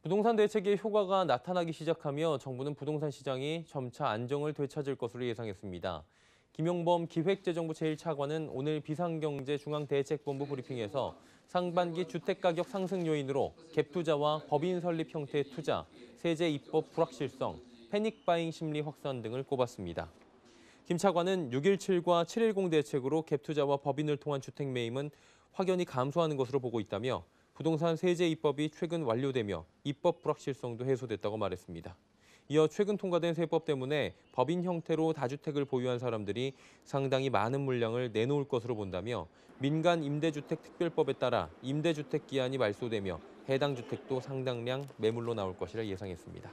부동산 대책의 효과가 나타나기 시작하며 정부는 부동산 시장이 점차 안정을 되찾을 것으로 예상했습니다. 김용범 기획재정부 제1차관은 오늘 비상경제중앙대책본부 브리핑에서 상반기 주택가격 상승 요인으로 갭투자와 법인 설립 형태의 투자, 세제 입법 불확실성, 패닉바잉 심리 확산 등을 꼽았습니다. 김 차관은 6.17과 7.10 대책으로 갭투자와 법인을 통한 주택 매입은 확연히 감소하는 것으로 보고 있다며 부동산 세제 입법이 최근 완료되며 입법 불확실성도 해소됐다고 말했습니다. 이어 최근 통과된 세법 때문에 법인 형태로 다주택을 보유한 사람들이 상당히 많은 물량을 내놓을 것으로 본다며 민간 임대주택 특별법에 따라 임대주택 기한이 말소되며 해당 주택도 상당량 매물로 나올 것이라 예상했습니다.